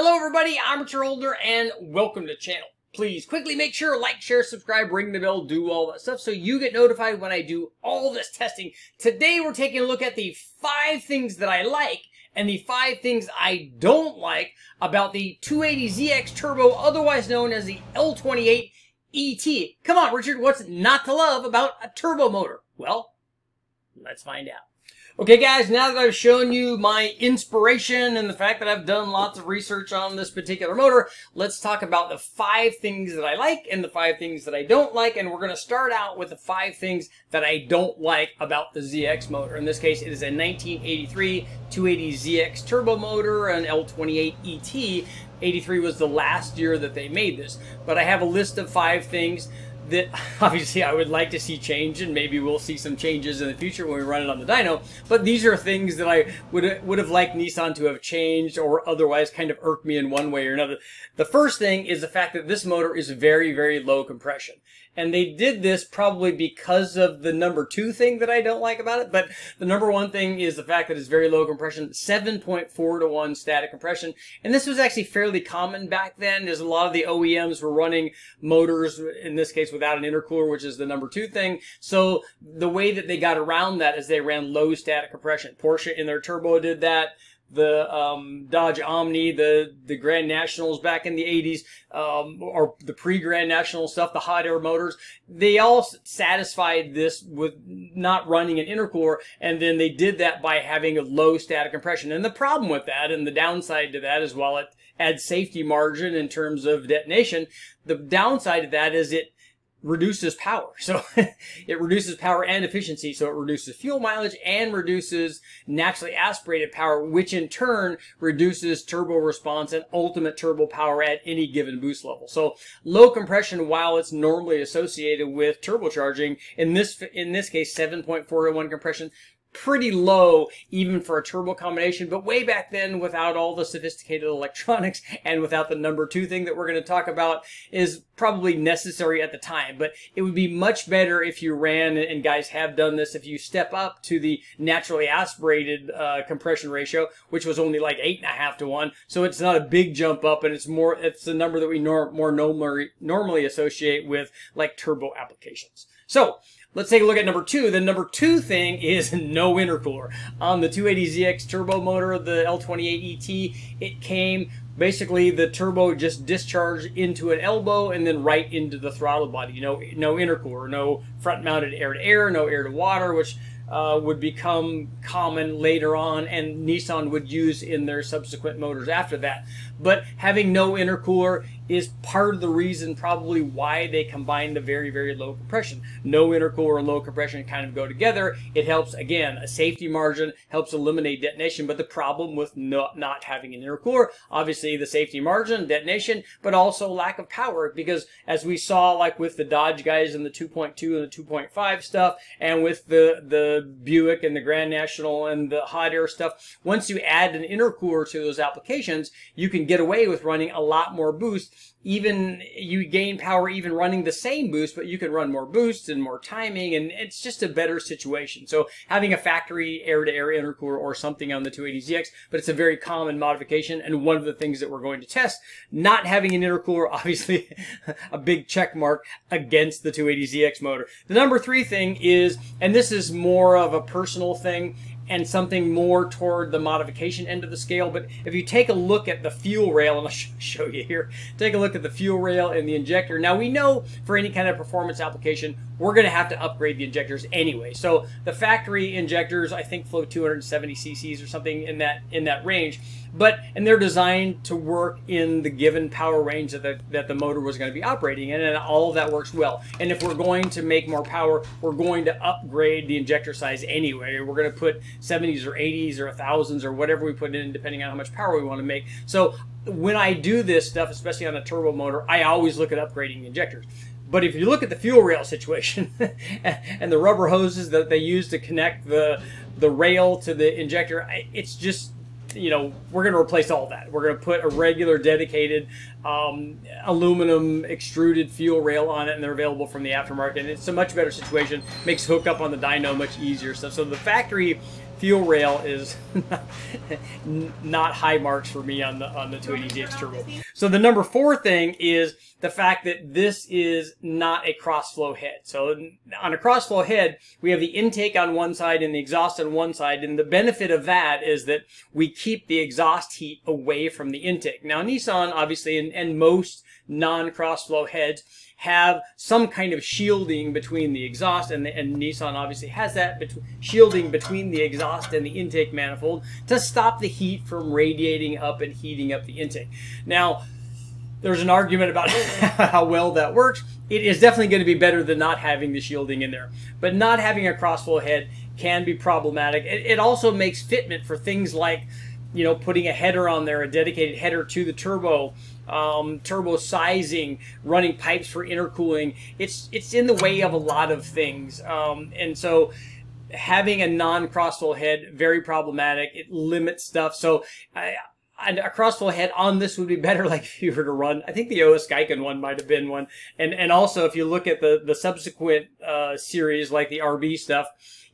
Hello everybody, I'm Richard Holdener and welcome to the channel. Please quickly make sure like, share, subscribe, ring the bell, do all that stuff so you get notified when I do all this testing. Today we're taking a look at the five things that I like and the five things I don't like about the 280ZX Turbo, otherwise known as the L28 ET. Come on, Richard, what's not to love about a turbo motor? Well, let's find out. Okay guys, now that I've shown you my inspiration and the fact that I've done lots of research on this particular motor, let's talk about the five things that I like and the five things that I don't like. And we're going to start out with the five things that I don't like about the ZX motor. In this case, it is a 1983 280ZX turbo motor, an L28 ET. 83 was the last year that they made this. But I have a list of five things that obviously I would like to see change, and maybe we'll see some changes in the future when we run it on the dyno. But these are things that I would would have liked Nissan to have changed, or otherwise kind of irked me in one way or another. The first thing is the fact that this motor is very very low compression, and they did this probably because of the number two thing that I don't like about it. But the number one thing is the fact that it's very low compression, 7.4 to 1 static compression. And this was actually fairly common back then, as a lot of the OEMs were running motors, in this case without an intercooler, which is the number two thing. So the way that they got around that is they ran low static compression. Porsche in their turbo did that the um, Dodge Omni, the the Grand Nationals back in the 80s, um, or the pre-Grand National stuff, the hot air motors, they all satisfied this with not running an intercooler, and then they did that by having a low static compression. And the problem with that, and the downside to that, is while it adds safety margin in terms of detonation, the downside of that is it reduces power. So it reduces power and efficiency. So it reduces fuel mileage and reduces naturally aspirated power, which in turn reduces turbo response and ultimate turbo power at any given boost level. So low compression, while it's normally associated with turbocharging, in this, in this case, 7.401 compression, pretty low even for a turbo combination, but way back then without all the sophisticated electronics and without the number two thing that we're going to talk about is probably necessary at the time. But it would be much better if you ran, and guys have done this, if you step up to the naturally aspirated uh, compression ratio, which was only like eight and a half to one. So it's not a big jump up and it's more, it's the number that we nor- more normally, normally associate with like turbo applications. So Let's take a look at number two. The number two thing is no intercooler. On the 280ZX turbo motor, the L28ET, it came basically the turbo just discharged into an elbow and then right into the throttle body. No, no intercooler, no front mounted air to air, no air to water, which uh, would become common later on and Nissan would use in their subsequent motors after that. But having no intercooler is part of the reason probably why they combine the very, very low compression. No intercooler and low compression kind of go together. It helps, again, a safety margin, helps eliminate detonation. But the problem with not, not having an intercooler, obviously the safety margin, detonation, but also lack of power. Because as we saw, like with the Dodge guys and the 2.2 and the 2.5 stuff, and with the, the Buick and the Grand National and the hot air stuff, once you add an intercooler to those applications, you can get away with running a lot more boost even you gain power even running the same boost, but you can run more boosts and more timing, and it's just a better situation. So having a factory air-to-air intercooler or something on the 280ZX, but it's a very common modification and one of the things that we're going to test. Not having an intercooler, obviously a big check mark against the 280ZX motor. The number three thing is, and this is more of a personal thing, and something more toward the modification end of the scale. But if you take a look at the fuel rail, and I'll show you here, take a look at the fuel rail and the injector. Now we know for any kind of performance application, we're going to have to upgrade the injectors anyway. So the factory injectors, I think, flow 270 cc's or something in that in that range. But and they're designed to work in the given power range that the, that the motor was going to be operating in, and all of that works well. And if we're going to make more power, we're going to upgrade the injector size anyway. We're going to put 70s or 80s or thousands or whatever we put in, depending on how much power we want to make. So when I do this stuff, especially on a turbo motor, I always look at upgrading injectors. But if you look at the fuel rail situation and the rubber hoses that they use to connect the the rail to the injector, it's just you know we're going to replace all that. We're going to put a regular dedicated um, aluminum extruded fuel rail on it, and they're available from the aftermarket. And it's a much better situation. Makes hookup on the dyno much easier. So, so the factory fuel rail is not high marks for me on the on the 280ZX Turbo. So the number four thing is the fact that this is not a crossflow head. So on a crossflow head, we have the intake on one side and the exhaust on one side, and the benefit of that is that we keep the exhaust heat away from the intake. Now Nissan, obviously, and, and most non-crossflow heads have some kind of shielding between the exhaust, and, the, and Nissan obviously has that bet shielding between the exhaust and the intake manifold to stop the heat from radiating up and heating up the intake. Now, there's an argument about how well that works. It is definitely going to be better than not having the shielding in there. But not having a crossflow head can be problematic. It, it also makes fitment for things like, you know, putting a header on there, a dedicated header to the turbo, um, turbo sizing, running pipes for intercooling. It's it's in the way of a lot of things, um, and so having a non-crossflow head very problematic. It limits stuff. So. I, and a crossflow head on this would be better like if you were to run i think the OS Giken one might have been one and and also if you look at the the subsequent uh, series like the rb stuff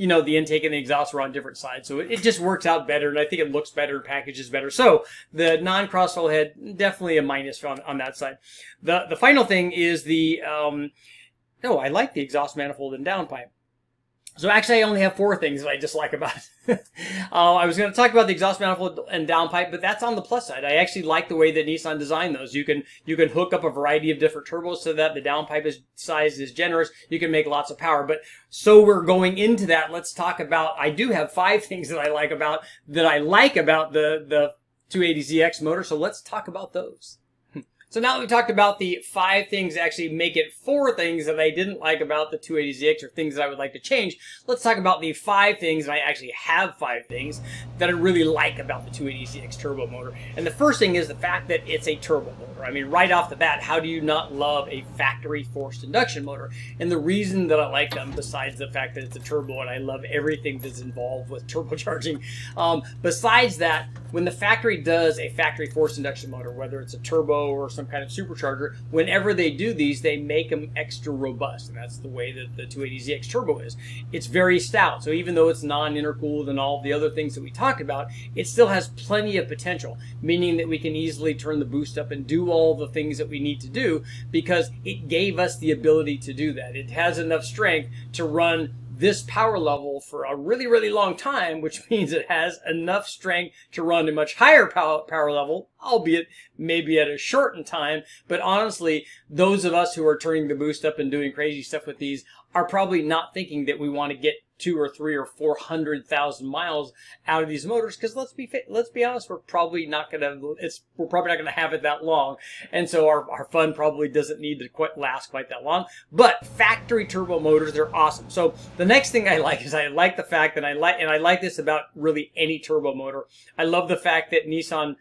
you know, the intake and the exhaust are on different sides. So it, it just works out better, and I think it looks better packages better. So the non-crossflow head, definitely a minus on, on that side. The the final thing is the, um, no, I like the exhaust manifold and downpipe. So actually, I only have four things that I dislike about it. uh, I was going to talk about the exhaust manifold and downpipe, but that's on the plus side. I actually like the way that Nissan designed those. You can you can hook up a variety of different turbos so that the downpipe is, size is generous. You can make lots of power. But so we're going into that. Let's talk about. I do have five things that I like about that I like about the the 280ZX motor. So let's talk about those. So now that we talked about the five things that actually make it four things that I didn't like about the 280ZX or things that I would like to change, let's talk about the five things, and I actually have five things that I really like about the 280ZX turbo motor. And the first thing is the fact that it's a turbo motor. I mean, right off the bat, how do you not love a factory forced induction motor? And the reason that I like them, besides the fact that it's a turbo and I love everything that's involved with turbocharging, um, besides that, when the factory does a factory forced induction motor, whether it's a turbo or some kind of supercharger, whenever they do these, they make them extra robust. And that's the way that the 280ZX Turbo is. It's very stout. So even though it's non-intercooled and all the other things that we talked about, it still has plenty of potential, meaning that we can easily turn the boost up and do all the things that we need to do because it gave us the ability to do that. It has enough strength to run this power level for a really, really long time, which means it has enough strength to run a much higher power, power level, albeit maybe at a shortened time. But honestly, those of us who are turning the boost up and doing crazy stuff with these are probably not thinking that we want to get two or three or four hundred thousand miles out of these motors because let's be let's be honest, we're probably not gonna it's we're probably not gonna have it that long, and so our, our fun probably doesn't need to quite last quite that long. But factory turbo motors, they're awesome. So the next thing I like is I like the fact that I like and I like this about really any turbo motor. I love the fact that Nissan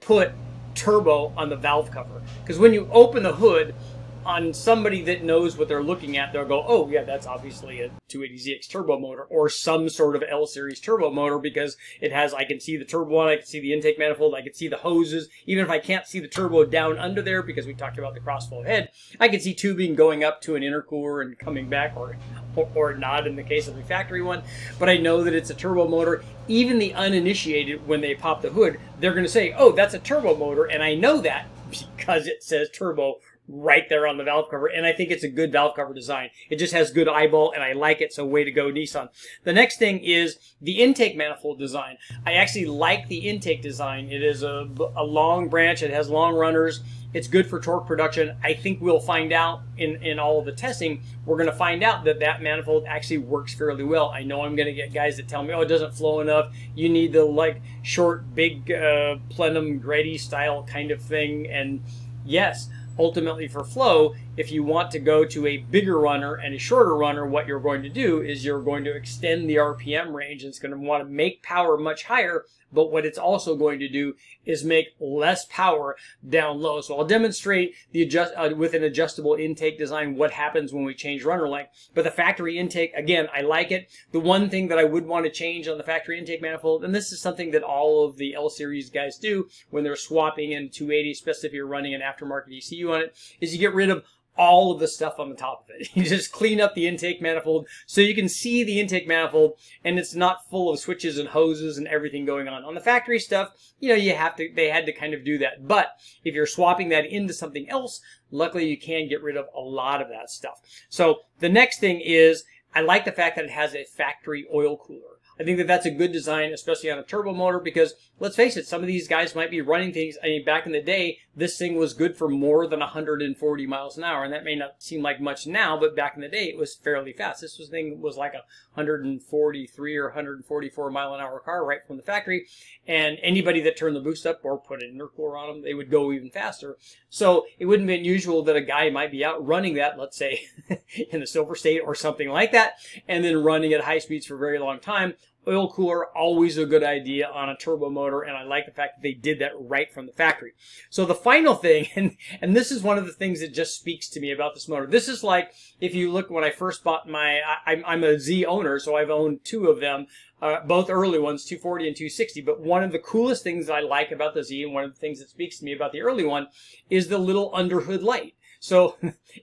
put turbo on the valve cover because when you open the hood on somebody that knows what they're looking at, they'll go, oh, yeah, that's obviously a 280ZX turbo motor or some sort of L series turbo motor because it has, I can see the turbo one, I can see the intake manifold, I can see the hoses. Even if I can't see the turbo down under there because we talked about the crossflow head, I can see tubing going up to an intercooler and coming back or, or, or not in the case of the factory one. But I know that it's a turbo motor. Even the uninitiated, when they pop the hood, they're going to say, oh, that's a turbo motor. And I know that because it says turbo right there on the valve cover. And I think it's a good valve cover design. It just has good eyeball and I like it. So way to go, Nissan. The next thing is the intake manifold design. I actually like the intake design. It is a, a long branch. It has long runners. It's good for torque production. I think we'll find out in, in all of the testing, we're going to find out that that manifold actually works fairly well. I know I'm going to get guys that tell me, oh, it doesn't flow enough. You need the like short, big uh, plenum Greddy style kind of thing. And yes, ultimately for flow, if you want to go to a bigger runner and a shorter runner, what you're going to do is you're going to extend the RPM range. And it's going to want to make power much higher but what it's also going to do is make less power down low. So I'll demonstrate the adjust uh, with an adjustable intake design what happens when we change runner length. But the factory intake, again, I like it. The one thing that I would want to change on the factory intake manifold, and this is something that all of the L series guys do when they're swapping in 280, especially if you're running an aftermarket ECU on it, is you get rid of all of the stuff on the top of it. You just clean up the intake manifold so you can see the intake manifold and it's not full of switches and hoses and everything going on. On the factory stuff, you know, you have to, they had to kind of do that. But if you're swapping that into something else, luckily you can get rid of a lot of that stuff. So the next thing is, I like the fact that it has a factory oil cooler. I think that that's a good design, especially on a turbo motor, because let's face it, some of these guys might be running things. I mean, back in the day, this thing was good for more than 140 miles an hour, and that may not seem like much now, but back in the day, it was fairly fast. This was, thing was like a 143 or 144 mile an hour car right from the factory, and anybody that turned the boost up or put an intercooler on them, they would go even faster. So it wouldn't be unusual that a guy might be out running that, let's say, in the Silver State or something like that, and then running at high speeds for a very long time oil cooler always a good idea on a turbo motor and I like the fact that they did that right from the factory. So the final thing and and this is one of the things that just speaks to me about this motor. This is like if you look when I first bought my I, I'm a Z owner so I've owned two of them uh, both early ones, 240 and 260. But one of the coolest things I like about the Z, and one of the things that speaks to me about the early one, is the little underhood light. So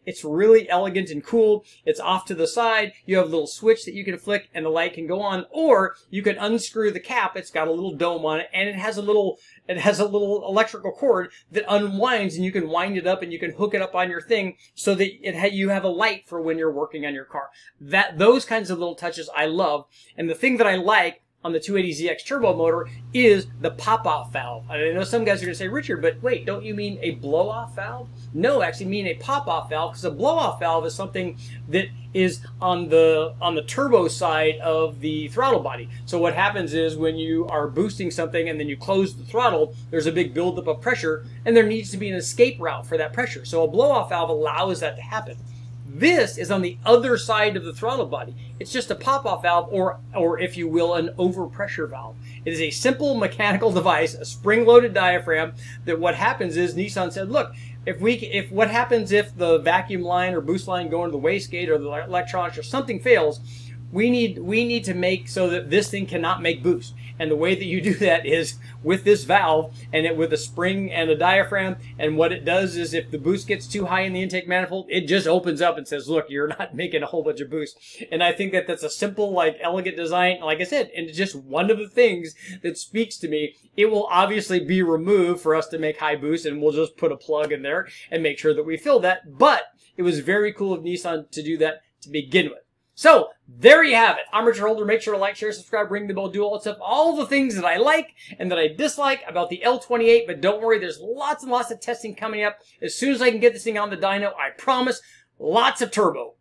it's really elegant and cool. It's off to the side. You have a little switch that you can flick and the light can go on, or you can unscrew the cap. It's got a little dome on it and it has a little, it has a little electrical cord that unwinds and you can wind it up and you can hook it up on your thing so that it ha- you have a light for when you're working on your car. That, those kinds of little touches I love. And the thing that I like on the 280ZX turbo motor is the pop-off valve. I know some guys are going to say, Richard, but wait, don't you mean a blow-off valve? No, actually mean a pop-off valve because a blow-off valve is something that is on the on the turbo side of the throttle body. So what happens is when you are boosting something and then you close the throttle, there's a big buildup of pressure and there needs to be an escape route for that pressure. So a blow-off valve allows that to happen. This is on the other side of the throttle body. It's just a pop-off valve or, or if you will, an overpressure valve. It is a simple mechanical device, a spring-loaded diaphragm that what happens is Nissan said, look, if we if what happens if the vacuum line or boost line go into the wastegate or the electronics or something fails, we need we need to make so that this thing cannot make boost. And the way that you do that is with this valve and it with a spring and a diaphragm. And what it does is if the boost gets too high in the intake manifold, it just opens up and says, look, you're not making a whole bunch of boost. And I think that that's a simple, like elegant design. Like I said, and it's just one of the things that speaks to me. It will obviously be removed for us to make high boost and we'll just put a plug in there and make sure that we fill that. But it was very cool of Nissan to do that to begin with. So, there you have it. I'm Richard Holdener. Make sure to like, share, subscribe, ring the bell, do all that stuff. All the things that I like and that I dislike about the L28. But don't worry, there's lots and lots of testing coming up. As soon as I can get this thing on the dyno, I promise, lots of turbo.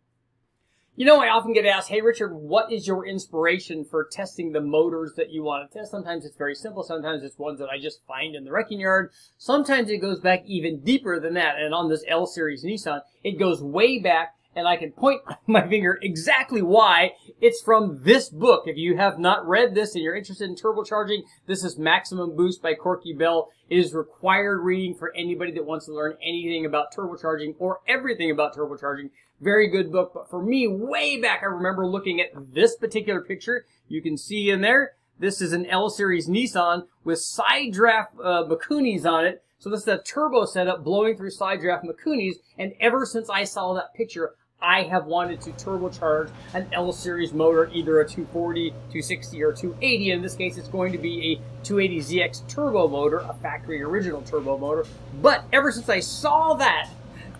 You know, I often get asked, hey Richard, what is your inspiration for testing the motors that you want to test? Sometimes it's very simple. Sometimes it's ones that I just find in the wrecking yard. Sometimes it goes back even deeper than that. And on this L series Nissan, it goes way back and I can point my finger exactly why it's from this book. If you have not read this and you're interested in turbocharging, this is Maximum Boost by Corky Bell. It is required reading for anybody that wants to learn anything about turbocharging or everything about turbocharging. Very good book, but for me, way back, I remember looking at this particular picture. You can see in there, this is an L Series Nissan with side draft uh, Mikunis on it. So this is a turbo setup blowing through side draft Mikunis. And ever since I saw that picture, I have wanted to turbocharge an L series motor, either a 240, 260, or 280. In this case, it's going to be a 280ZX turbo motor, a factory original turbo motor. But ever since I saw that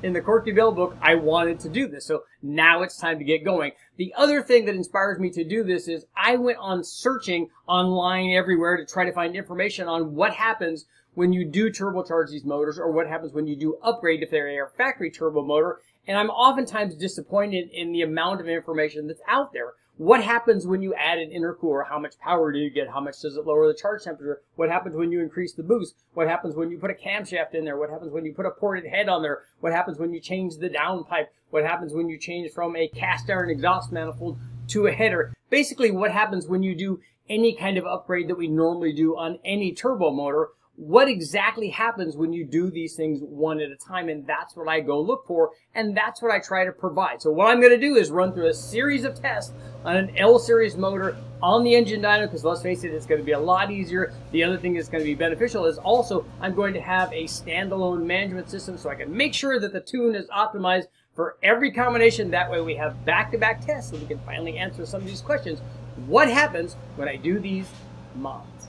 in the Corky Bell book, I wanted to do this. So now it's time to get going. The other thing that inspires me to do this is I went on searching online everywhere to try to find information on what happens when you do turbocharge these motors or what happens when you do upgrade if they're a factory turbo motor and I'm oftentimes disappointed in the amount of information that's out there. What happens when you add an intercooler? How much power do you get? How much does it lower the charge temperature? What happens when you increase the boost? What happens when you put a camshaft in there? What happens when you put a ported head on there? What happens when you change the downpipe? What happens when you change from a cast iron exhaust manifold to a header? Basically, what happens when you do any kind of upgrade that we normally do on any turbo motor? What exactly happens when you do these things one at a time. And that's what I go look for. And that's what I try to provide. So what I'm going to do is run through a series of tests on an L series motor on the engine dyno because let's face it, it's going to be a lot easier. The other thing that's going to be beneficial is also I'm going to have a standalone management system so I can make sure that the tune is optimized for every combination. That way we have back-to-back tests so we can finally answer some of these questions. What happens when I do these mods?